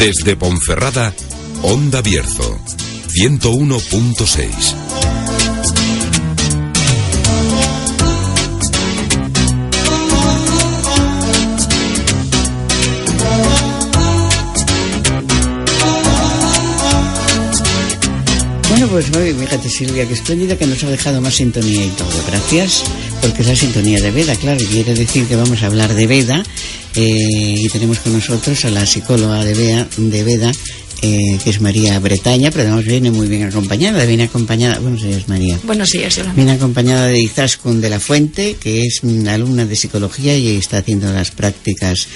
Desde Ponferrada, Onda Bierzo, 101.6. Bueno, pues muy, fíjate Silvia, que espléndida que nos ha dejado más sintonía y todo. Gracias, porque es la sintonía de Veda, claro, quiere decir que vamos a hablar de Veda eh, y tenemos con nosotros a la psicóloga de, Bea, de Veda, eh, que es María Bretaña, pero además viene muy bien acompañada, viene acompañada, buenos días María. Buenos días, Yolanda. Viene acompañada de Izaskun de la Fuente, que es una alumna de psicología y está haciendo las prácticas,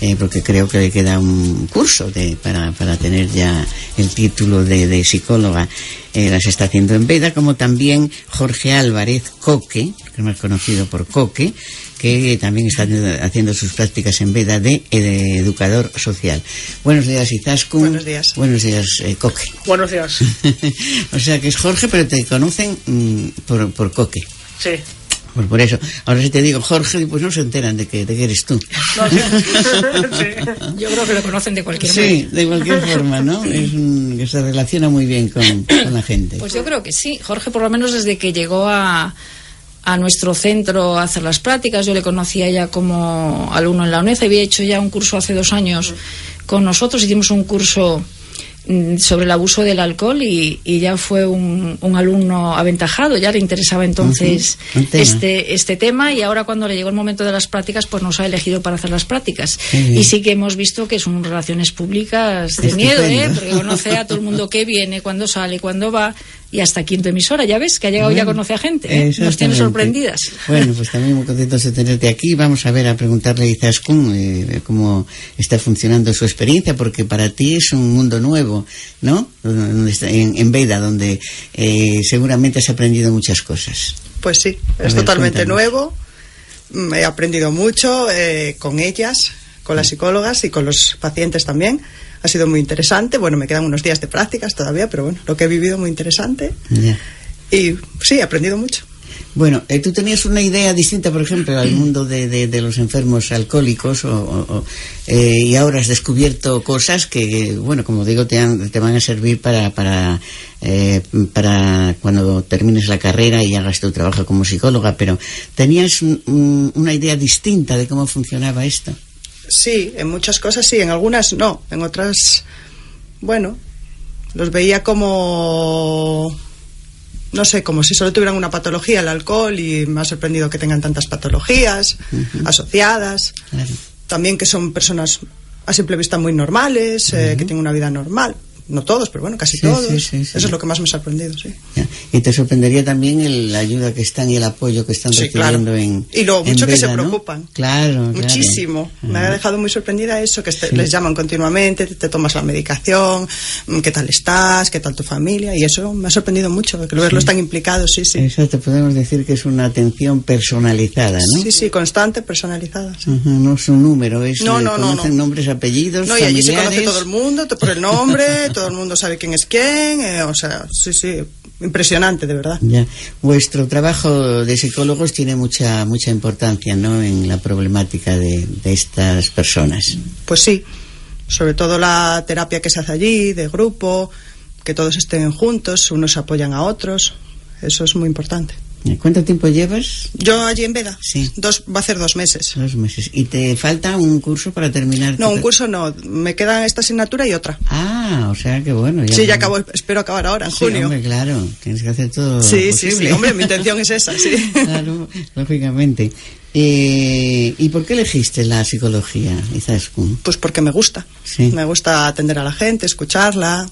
eh, porque creo que le queda un curso de, para, para tener ya el título de, de psicóloga. Eh, las está haciendo en Veda, como también Jorge Álvarez Coque, que es más conocido por Coque, que también está haciendo sus prácticas en Veda de, de educador social. Buenos días, Izaskun. Buenos días. Buenos días, eh, Coque. Buenos días. o sea que es Jorge, pero te conocen mm, por, por Coque. Sí. Pues por eso, ahora si te digo Jorge, pues no se enteran de que, de que eres tú. No, sí. Sí. Yo creo que lo conocen de cualquier Sí, manera. de cualquier forma, ¿no? Es un- que se relaciona muy bien con, con la gente. Pues yo creo que sí. Jorge, por lo menos desde que llegó a, a nuestro centro a hacer las prácticas, yo le conocía ya como alumno en la UNED, había hecho ya un curso hace dos años con nosotros, hicimos un curso mm, sobre el abuso del alcohol y, y ya fue un, un alumno aventajado, ya le interesaba entonces este, este tema y ahora cuando le llegó el momento de las prácticas pues nos ha elegido para hacer las prácticas. Y sí que hemos visto que son relaciones públicas de miedo, ¿eh? Porque conoce a todo el mundo que viene, cuándo sale, cuándo va y hasta aquí en tu emisora, ya ves que ha llegado ya conocer a gente, ¿eh? nos tiene sorprendidas. Bueno, pues también muy contentos de tenerte aquí. Vamos a ver, a preguntarle a Izaskun eh, cómo está funcionando su experiencia, porque para ti es un mundo nuevo, ¿no? En, en Veda, donde eh, seguramente has aprendido muchas cosas. Pues sí, A es ver, totalmente cuéntanos. nuevo. Mm, He aprendido mucho eh, con ellas, con las psicólogas y con los pacientes también. Ha sido muy interesante. Bueno, me quedan unos días de prácticas todavía, pero bueno, lo que he vivido muy interesante. Y sí, he aprendido mucho. Bueno, eh, tú tenías una idea distinta, por ejemplo, al mundo de, de- de los enfermos alcohólicos, o, o- o, eh, y ahora has descubierto cosas que, bueno, como digo, te, han- te van a servir para, para, eh, para cuando termines la carrera y hagas tu trabajo como psicóloga, pero tenías un- un- una idea distinta de cómo funcionaba esto. Sí, en muchas cosas sí, en algunas no. En otras, bueno, los veía como, no sé, como si solo tuvieran una patología, el alcohol, y me ha sorprendido que tengan tantas patologías asociadas. Claro. También que son personas a simple vista muy normales, eh, que tienen una vida normal. No todos, pero bueno, casi Sí, todos. sí, sí. Eso es lo que más me ha sorprendido, sí. Ya. Y te sorprendería también el- la ayuda que están y el apoyo que están recibiendo claro. en Y lo mucho que se Veda, ¿no? preocupan. Claro, claro. Muchísimo. Me Ajá. ha dejado muy sorprendida eso, que Sí. les llaman continuamente, te, te tomas la medicación, mm, qué tal estás, qué tal tu familia, y eso me ha sorprendido mucho, que verlos tan implicados, sí, sí. Te podemos decir que es una atención personalizada, ¿no? Sí, sí, constante, personalizada. no es un número, es No, no, no, conocen no. nombres, apellidos, No, y allí se conoce todo el mundo, te- por el nombre, todo el mundo sabe quién es quién, eh, o sea, sí, sí, impresionante, de verdad. Ya. Vuestro trabajo de psicólogos tiene mucha mucha importancia, ¿no? En la problemática de, de estas personas. Pues sí, sobre todo la terapia que se hace allí, de grupo, que todos estén juntos, unos apoyan a otros, eso es muy importante. ¿Cuánto tiempo llevas? Yo allí en Veda, Sí. dos, va a hacer dos meses. Dos meses. ¿Y te falta un curso para terminar? No, un curso no, me queda esta asignatura y otra. Ah, o sea que bueno. Sí, ya acabo, espero acabar ahora, en Sí, junio. hombre, claro. Tienes que hacer todo Sí, lo sí, sí, hombre, mi intención es esa, sí. claro, lógicamente. Eh, ¿Y por qué elegiste la psicología, Izaskun? Pues porque me gusta. Sí. Me gusta atender a la gente, escucharla,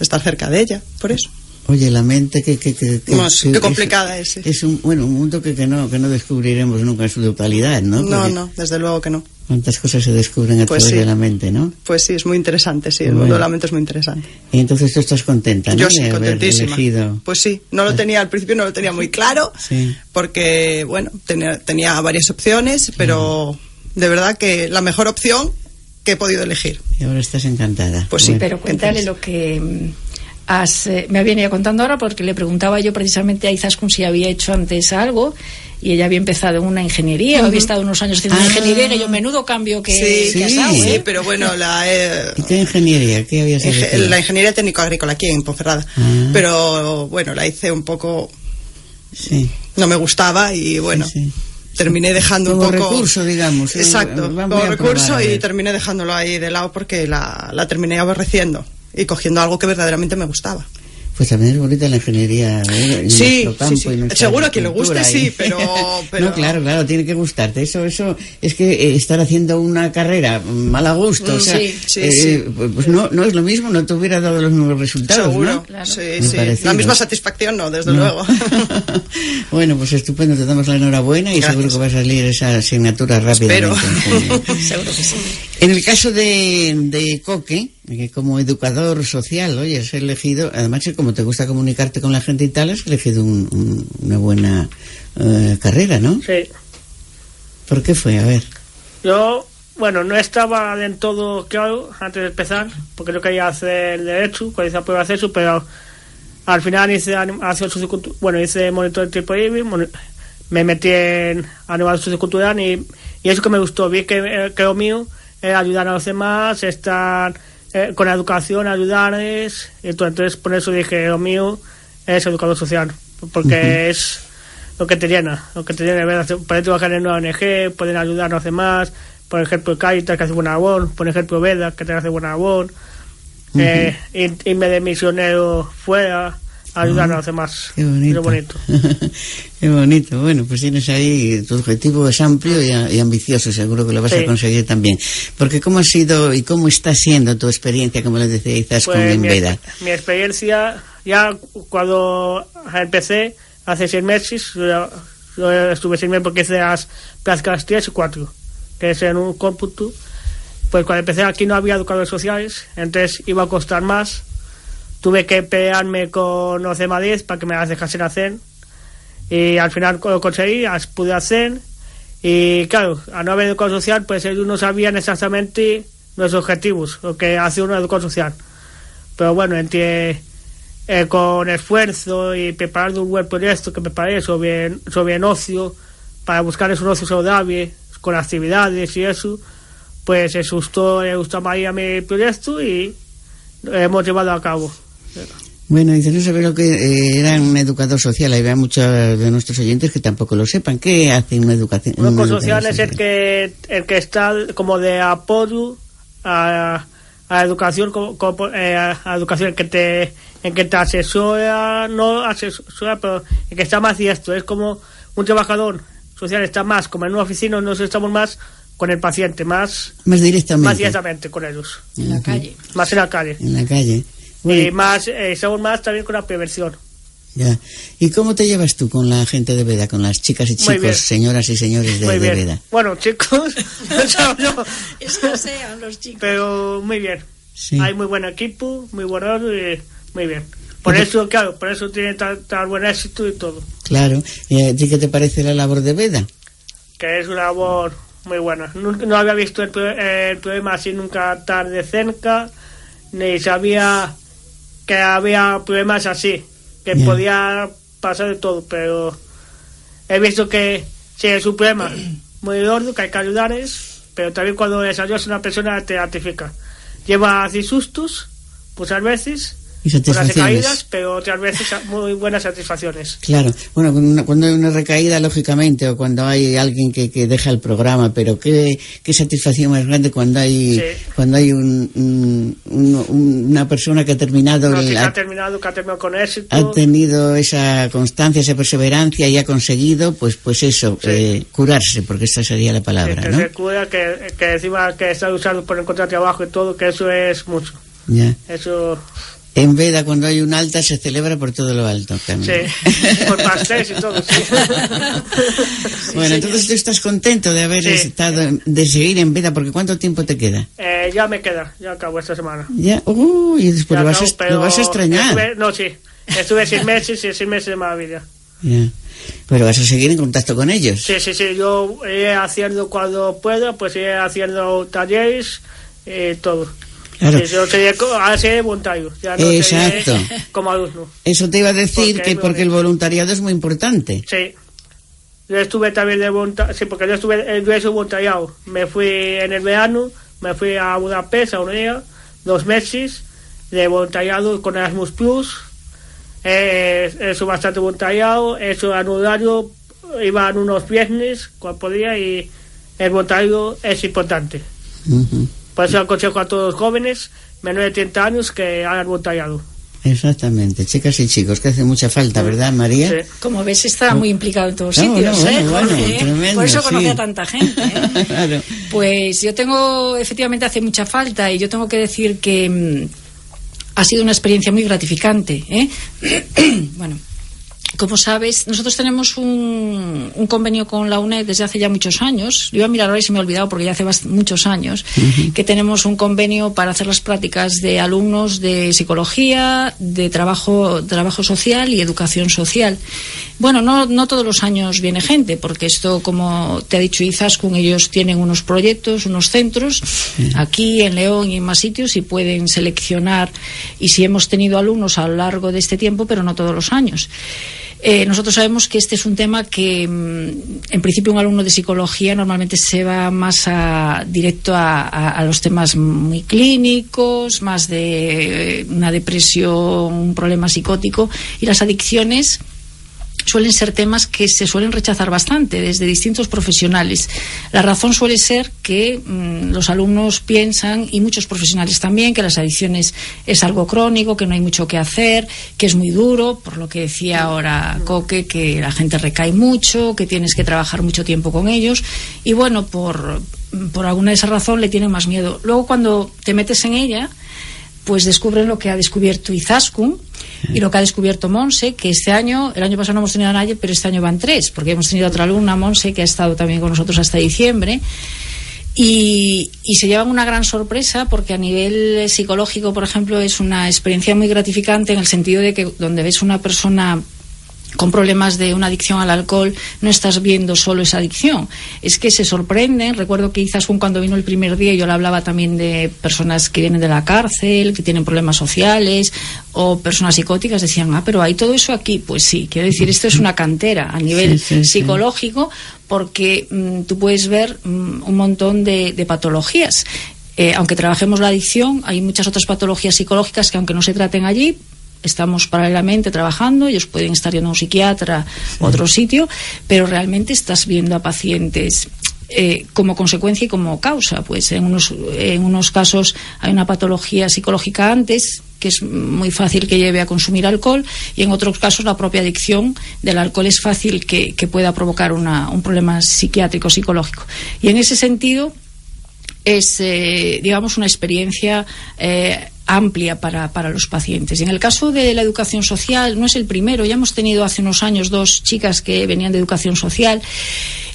estar cerca de ella, por eso. Oye, la mente que... que, que, que- Más, qué complicada es. Es un, bueno, un mundo que, que, no, que no descubriremos nunca en su totalidad, ¿no? No, Porque no, desde luego que no. Cuántas cosas se descubren a Pues través sí. de la mente, ¿no? Pues sí, es muy interesante, sí, el mundo de la mente es muy interesante. Y entonces tú estás contenta, ¿no? Yo sí, contentísima. elegido. Pues sí, no lo tenía al principio, no lo tenía muy claro, Sí. porque, bueno, tenía, tenía varias opciones, pero de verdad que la mejor opción que he podido elegir. Y ahora estás encantada. Pues sí, Bueno, Pero cuéntale Entonces- lo que mm, eh, me venido contando ahora porque le preguntaba yo precisamente a Izaskun si había hecho antes algo y ella había empezado en una ingeniería, había estado unos años haciendo Ah. ingeniería, y yo menudo cambio que, Sí, que has sí, dado, Sí, ¿eh? pero bueno, la, eh, ¿Y qué ingeniería? ¿Qué habías inge- elegido? la ingeniería técnico-agrícola aquí en Ponferrada. Ah. Pero bueno, la hice un poco. Sí, No me gustaba y bueno, sí, sí. terminé dejando Como un poco. recurso, digamos. eh, Exacto, como probar, recurso y terminé dejándolo ahí de lado porque la, la terminé aborreciendo y cogiendo algo que verdaderamente me gustaba. Pues también es bonita la ingeniería. ¿eh? En Sí, campo Seguro a quien le guste, sí, pero- pero- No, claro, claro, tiene que gustarte. Eso eso es que eh, estar haciendo una carrera mal a gusto, o Mm, sea, sí, sí, eh, sí. pues no, no es lo mismo, no te hubiera dado los mismos resultados, Seguro, ¿no? Claro. sí, sí. parecido. La misma satisfacción no, desde No. luego. bueno, pues estupendo, te damos la enhorabuena y Gracias. seguro que va a salir esa asignatura en junio. Seguro que sí. En el caso de, de Coque, que como educador social, oye, has elegido, además que como te gusta comunicarte con la gente y tal, has elegido un- un- una buena eh, carrera, ¿no? Sí. ¿Por qué fue? A ver. Yo, bueno, no estaba del todo claro antes de empezar, porque yo quería hacer derecho, cuando hice la prueba de acceso, pero al final hice animación bueno, hice monitor libre, moni- me metí en animación sociocultural y, y eso que me gustó, vi que, eh, que lo mío era ayudar a los demás, estar eh, con la educación, ayudarles, y entonces por eso dije, lo mío es educador social, porque es lo que te llena, lo que te llena de ver, poder trabajar en una ONG, poder ayudar a los demás, por ejemplo Caritas que hace buena labor, por ejemplo Veda que te hace buena labor, eh, ir- irme de misionero fuera, ayudar a los demás, Qué bonito. Qué bonito. Bueno, pues tienes ahí, tu objetivo es amplio y, a- y ambicioso, seguro que lo vas a conseguir también. Porque ¿cómo ha sido y cómo está siendo tu experiencia, como les decía quizás con Pues mi, Enveda? mi experiencia, ya cuando empecé, hace seis meses, yo- yo estuve seis meses porque hice las prácticas 3 y 4, que es en un cómputo. Pues cuando empecé aquí no había educadores sociales, entonces iba a costar más. Tuve que pelearme con OCE Madrid para que me las dejasen hacer. Y al final lo conseguí, las pude hacer. Y claro, a no haber educador social, pues ellos no sabían exactamente los objetivos, lo que hace un educador social. Pero bueno, eh, con esfuerzo y preparando un buen proyecto que preparé sobre, sobre el ocio, para buscar un ocio saludable, con actividades y eso, pues se gustó, le gustó mi proyecto y lo hemos llevado a cabo. Bueno, dice, no saber lo que eh, era un educador social. Hay muchos de nuestros oyentes que tampoco lo sepan. ¿Qué hace una educación? Un educador social es el que, el que está como de apoyo a, a la educación, como, como, eh, a educación que te, en que te asesora, no asesora, pero el que está más directo. Es como un trabajador social está más como en una oficina, nosotros estamos más con el paciente, más, Más directamente. más directamente con ellos, En la calle. más en la calle. En la calle. Y Bueno, más, eh, más también con la prevención. ya. ¿Y cómo te llevas tú con la gente de Veda, con las chicas y chicos, señoras y señores de, Muy de bien. Veda? Bueno, chicos, no, no, Escasean los chicos. pero muy bien. Sí. Hay muy buen equipo, muy bueno y muy bien. Por eso, claro, por eso tiene tan, tan buen éxito y todo. Claro. ¿Y a ti qué te parece la labor de Veda? Que es una labor muy buena. Nunca, no había visto el, pro- el problema así nunca tan de cerca, ni sabía que había problemas así, que podía pasar de todo, pero he visto que sí es un problema muy gordo, que hay que ayudarles, pero también cuando a una persona te ratifica. Lleva así sustos, pues a veces, Y satisfacciones. caídas, pero otras veces muy buenas satisfacciones. Claro, bueno, cuando hay una recaída, lógicamente, o cuando hay alguien que, que deja el programa, pero qué, qué satisfacción más grande cuando hay Sí. cuando hay un, un- un- un- una persona que ha terminado, No, el- que ha, terminado, que ha terminado con éxito. ha tenido esa constancia, esa perseverancia y ha conseguido, pues, pues eso, Sí. eh, curarse, porque esa sería la palabra, que ¿no? se cura, que, que encima que está usando por encontrar trabajo y todo, que eso es mucho. Ya. Eso, En Veda, cuando hay un alta, se celebra por todo lo alto sí, también. por pasteles y todo, sí. bueno, entonces tú estás contento de haber Sí. estado, en- de seguir en Veda, porque ¿cuánto tiempo te queda? Eh, ya me queda, ya acabo esta semana. Ya, uy, y después Ya lo vas, a, acabo, est- pero lo vas a extrañar. estuve- no, sí, estuve seis meses y seis meses de maravilla. Ya. Pero vas a seguir en contacto con ellos. Sí, sí, sí, yo iré haciendo cuando pueda, pues iré haciendo talleres y todo. Claro. Eso sería co- ahora sería voluntario. Ya no Exacto. sería como alumno. Eso te iba a decir Porque que porque el voluntariado es muy importante. Sí. Yo estuve también de voluntariado, sí, porque yo estuve en eso voluntariado. Me fui en el verano, me fui a Budapest, a Hungría, dos meses de voluntariado con Erasmus Plus. Eh, eso bastante voluntariado, eso anudario, iban unos viernes cuando podía y el voluntariado es importante. Ujú. Por eso aconsejo a todos los jóvenes menores de 30 años que hagan voluntariado. Exactamente, chicas y chicos, que hace mucha falta, ¿verdad, María? Sí. Como ves, está muy implicado en todos No, sitios, no, ¿eh? bueno, bueno, Jorge, tremendo, Por eso sí. conoce a tanta gente. ¿eh? Claro. Pues yo tengo, efectivamente, hace mucha falta y yo tengo que decir que mm, ha sido una experiencia muy gratificante. ¿eh? bueno. Como sabes, nosotros tenemos un, un convenio con la UNED desde hace ya muchos años. Lo iba a mirar ahora y se me ha olvidado porque ya hace muchos años que tenemos un convenio para hacer las prácticas de alumnos de psicología, de trabajo, trabajo social y educación social. Bueno, no, no todos los años viene gente, porque esto, como te ha dicho Izaskun, ellos tienen unos proyectos, unos centros, aquí en León y en más sitios, y pueden seleccionar. Y si hemos tenido alumnos a lo largo de este tiempo, pero no todos los años. Eh, nosotros sabemos que este es un tema que, mm, en principio, un alumno de psicología normalmente se va más a, directo a, a- los temas muy clínicos, más de eh, una depresión, un problema psicótico, y las adicciones suelen ser temas que se suelen rechazar bastante desde distintos profesionales. La razón suele ser que mm, los alumnos piensan, y muchos profesionales también, que las adicciones es algo crónico, que no hay mucho que hacer, que es muy duro, por lo que decía ahora Coque, que la gente recae mucho, que tienes que trabajar mucho tiempo con ellos. Y bueno, por, por alguna de esa razón le tienen más miedo. Luego cuando te metes en ella, pues descubren lo que ha descubierto Izaskun y lo que ha descubierto Monse, que este año, el año pasado no hemos tenido a nadie, pero este año van tres, porque hemos tenido otra alumna, Monse, que ha estado también con nosotros hasta diciembre. Y, y se llevan una gran sorpresa porque a nivel psicológico, por ejemplo, es una experiencia muy gratificante en el sentido de que donde ves una persona con problemas de una adicción al alcohol, no estás viendo solo esa adicción. Es que se sorprenden. Recuerdo que quizás cuando vino el primer día yo le hablaba también de personas que vienen de la cárcel, que tienen problemas sociales o personas psicóticas. Decían, ah, pero hay todo eso aquí. Pues sí, quiero decir, esto es una cantera a nivel Sí, sí, sí. psicológico porque mm, tú puedes ver mm, un montón de, de patologías. Eh, aunque trabajemos la adicción, hay muchas otras patologías psicológicas que aunque no se traten allí, estamos paralelamente trabajando, ellos pueden estar yendo a un psiquiatra a otro sitio, pero realmente estás viendo a pacientes eh, como consecuencia y como causa. Pues en unos, en unos casos hay una patología psicológica antes que es muy fácil que lleve a consumir alcohol y en otros casos la propia adicción del alcohol es fácil que, que pueda provocar una, un problema psiquiátrico psicológico. Y en ese sentido es, eh, digamos, una experiencia eh, amplia para, para los pacientes. Y en el caso de la educación social, no es el primero. Ya hemos tenido hace unos años dos chicas que venían de educación social.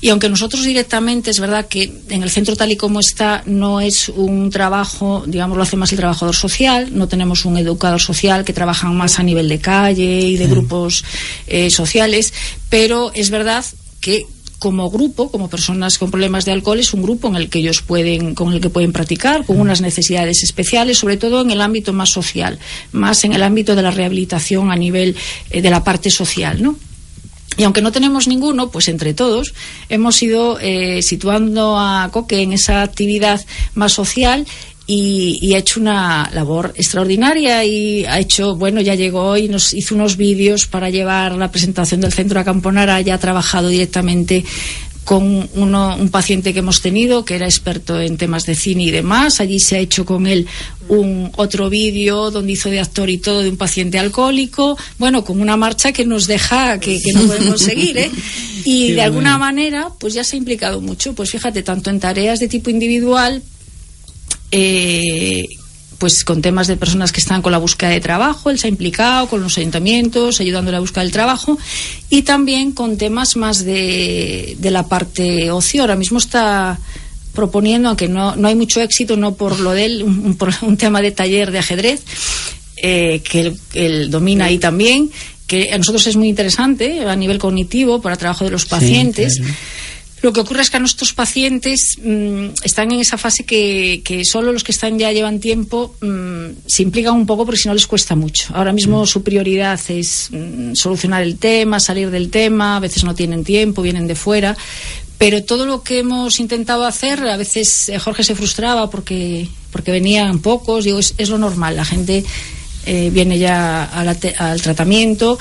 Y aunque nosotros directamente, es verdad que en el centro tal y como está, no es un trabajo, digamos, lo hace más el trabajador social, no tenemos un educador social que trabajan más a nivel de calle y de grupos eh, sociales, pero es verdad que como grupo, como personas con problemas de alcohol, es un grupo en el que ellos pueden, con el que pueden practicar, con unas necesidades especiales, sobre todo en el ámbito más social, más en el ámbito de la rehabilitación a nivel eh, de la parte social, ¿no? Y aunque no tenemos ninguno, pues entre todos hemos ido eh, situando a Coque en esa actividad más social y, y, ha hecho una labor extraordinaria y ha hecho, bueno, ya llegó y nos hizo unos vídeos para llevar la presentación del Centro a Camponara, ya ha trabajado directamente con uno, un paciente que hemos tenido que era experto en temas de cine y demás. Allí se ha hecho con él un otro vídeo donde hizo de actor y todo de un paciente alcohólico. Bueno, con una marcha que nos deja que, que no podemos seguir, ¿eh? Y de alguna manera, pues ya se ha implicado mucho. Pues fíjate, tanto en tareas de tipo individual, eh, pues con temas de personas que están con la búsqueda de trabajo, él se ha implicado con los ayuntamientos, ayudando a la búsqueda del trabajo, y también con temas más de, de la parte ocio. Ahora mismo está proponiendo, aunque no, no hay mucho éxito, no por lo de él, un, por un tema de taller de ajedrez, eh, que él, él, domina ahí también, que a nosotros es muy interesante a nivel cognitivo para el trabajo de los pacientes. Sí, claro Lo que ocurre es que a nuestros pacientes mmm, están en esa fase que, que, solo los que están ya llevan tiempo mmm, se implican un poco porque si no les cuesta mucho. Ahora mismo mm. su prioridad es mmm, solucionar el tema, salir del tema, a veces no tienen tiempo, vienen de fuera. Pero todo lo que hemos intentado hacer, a veces eh, Jorge se frustraba porque, porque venían pocos, digo, es, es lo normal, la gente eh, viene ya la al tratamiento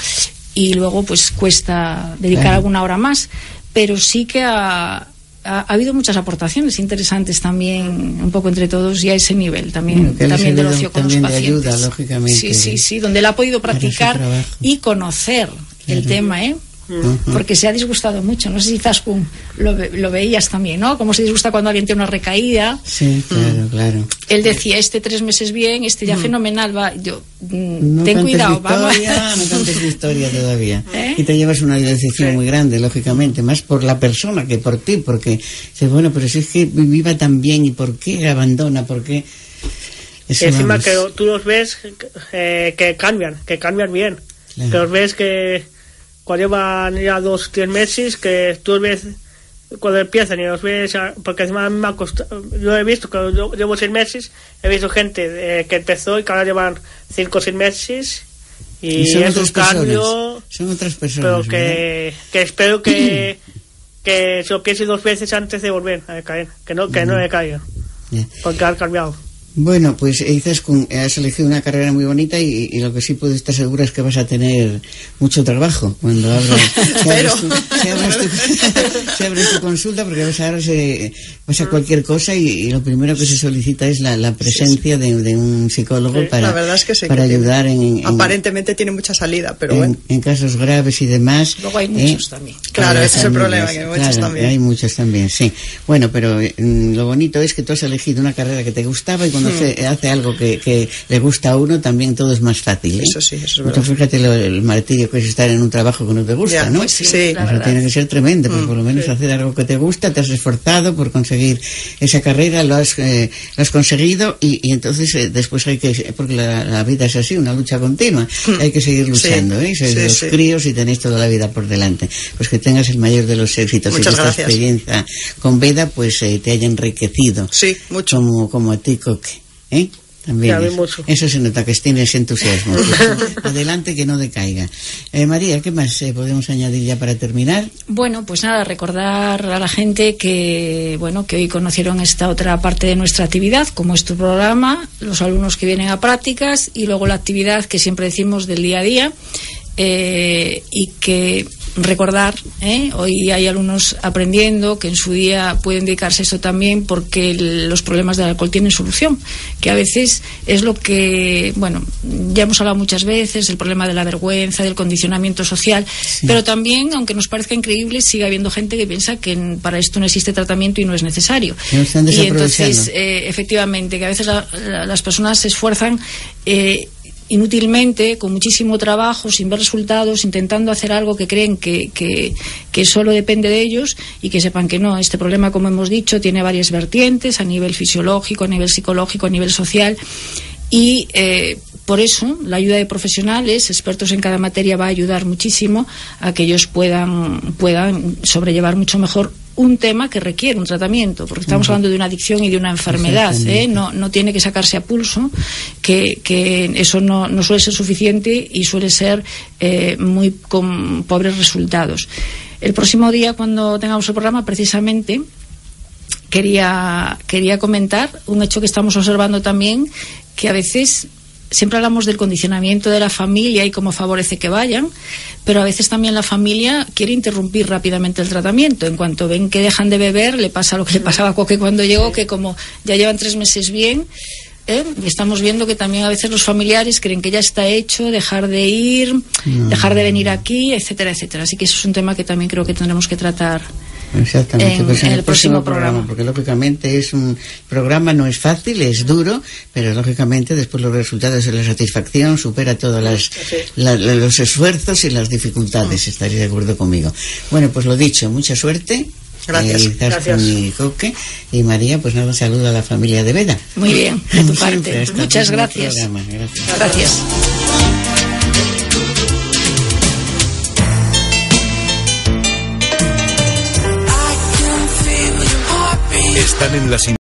y luego pues cuesta dedicar claro. alguna hora más pero sí que ha, ha, ha, habido muchas aportaciones interesantes también, un poco entre todos, y a ese nivel también, bueno, también del ocio con los pacientes. Ayuda, lógicamente, sí, sí, sí, donde él ha podido practicar y conocer claro. el tema, ¿eh? Uh -huh. Porque se ha disgustado mucho. No sé si Zaskun lo, lo, veías también, ¿no? Como se disgusta cuando alguien tiene una recaída. Sí, claro, mm. claro. Él decía, este tres meses bien, este ya mm. fenomenal, va. Yo, mm, no ten cuidado, historia, vamos. No cantes historia todavía. ¿Eh? Y te llevas una decepción sí. muy grande, lógicamente, más por la persona que por ti, porque dices, bueno, pero si es que viva tan bien, ¿y por qué abandona? ¿Por qué? Eso encima vamos. que tú los ves eh, que cambian, que cambian bien. Claro. Que los ves que cuando llevan ya dos, tres meses, que tú ves cuando empiezan y los ves, porque encima me ha costado, yo he visto que yo llevo seis meses, he visto gente eh, que empezó y que ahora llevan cinco o seis meses y, y es un cambio, son otras personas, pero que, que espero que, que se lo piense dos veces antes de volver a caer, que no, que no le caiga, yeah. porque ha cambiado. Bueno, pues dices has elegido una carrera muy bonita y, y, lo que sí puedo estar segura es que vas a tener mucho trabajo cuando abras, se abres, tu, se abres, tu, se abres tu consulta porque vas a, se, vas a cualquier cosa y, y, lo primero que se solicita es la, la presencia sí, sí. De, de, un psicólogo sí, para, es que sí, para que ayudar tiene, en, en, Aparentemente tiene mucha salida, pero en, bueno. En casos graves y demás. Luego hay muchos eh, también. Claro, ese es el problema, que hay muchos claro, también. Hay muchos también, sí. Bueno, pero mm, lo bonito es que tú has elegido una carrera que te gustaba y cuando hmm. se hace algo que, que, le gusta a uno, también todo es más fácil. ¿eh? Eso sí, eso es verdad. Entonces, fíjate lo, el martirio que es estar en un trabajo que no te gusta, ya, ¿no? Pues sí, sí Eso tiene que ser tremendo, mm, pues por lo menos sí. hacer algo que te gusta, te has esforzado por conseguir esa carrera, lo has, eh, lo has conseguido y, y entonces eh, después hay que, porque la, la, vida es así, una lucha continua, mm. hay que seguir luchando, ¿eh? Sois los críos y tenéis toda la vida por delante. Pues que tengas el mayor de los éxitos Muchas y que gracias. esta experiencia con Veda pues eh, te haya enriquecido. Sí, mucho. Como, como a ti, Coque. ¿Eh? También eso, eso, se nota que tienes entusiasmo. Adelante que no decaiga. Eh, María, ¿qué más eh, podemos añadir ya para terminar? Bueno, pues nada, recordar a la gente que bueno que hoy conocieron esta otra parte de nuestra actividad, como es tu programa, los alumnos que vienen a prácticas y luego la actividad que siempre decimos del día a día. Eh, y que recordar, ¿eh? hoy hay alumnos aprendiendo que en su día pueden dedicarse a eso también porque el, los problemas del alcohol tienen solución, que a veces es lo que, bueno, ya hemos hablado muchas veces, el problema de la vergüenza, del condicionamiento social, sí. pero también, aunque nos parezca increíble, sigue habiendo gente que piensa que para esto no existe tratamiento y no es necesario. y entonces, eh, efectivamente, que a veces la, la, las personas se esfuerzan eh, inútilmente, con muchísimo trabajo, sin ver resultados, intentando hacer algo que creen que, que, que, solo depende de ellos y que sepan que no. Este problema, como hemos dicho, tiene varias vertientes a nivel fisiológico, a nivel psicológico, a nivel social y eh, por eso la ayuda de profesionales, expertos en cada materia, va a ayudar muchísimo a que ellos puedan, puedan sobrellevar mucho mejor un tema que requiere un tratamiento, porque estamos hablando de una adicción y de una enfermedad, ¿eh? no, no tiene que sacarse a pulso, que, que eso no, no suele ser suficiente y suele ser eh, muy con pobres resultados. El próximo día, cuando tengamos el programa, precisamente, quería, quería comentar un hecho que estamos observando también, que a veces siempre hablamos del condicionamiento de la familia y cómo favorece que vayan, pero a veces también la familia quiere interrumpir rápidamente el tratamiento. En cuanto ven que dejan de beber, le pasa lo que le pasaba a Coque cuando llegó, que como ya llevan tres meses bien, ¿eh? y estamos viendo que también a veces los familiares creen que ya está hecho, dejar de ir, no. dejar de venir aquí, etcétera, etcétera. Así que eso es un tema que también creo que tendremos que tratar Exactamente, en, pues en, en el, el, próximo, próximo programa, programa, porque lógicamente es un programa, no es fácil, es duro, pero lógicamente después los resultados de la satisfacción supera todos las, sí. la, los esfuerzos y las dificultades, estaréis de acuerdo conmigo. Bueno, pues lo dicho, mucha suerte. Gracias. Eh, Gracias. Y, Coque, y María, pues nada, saludo a la familia de Veda. Muy bien, de tu parte. Muchas gracias. gracias. gracias. Están en la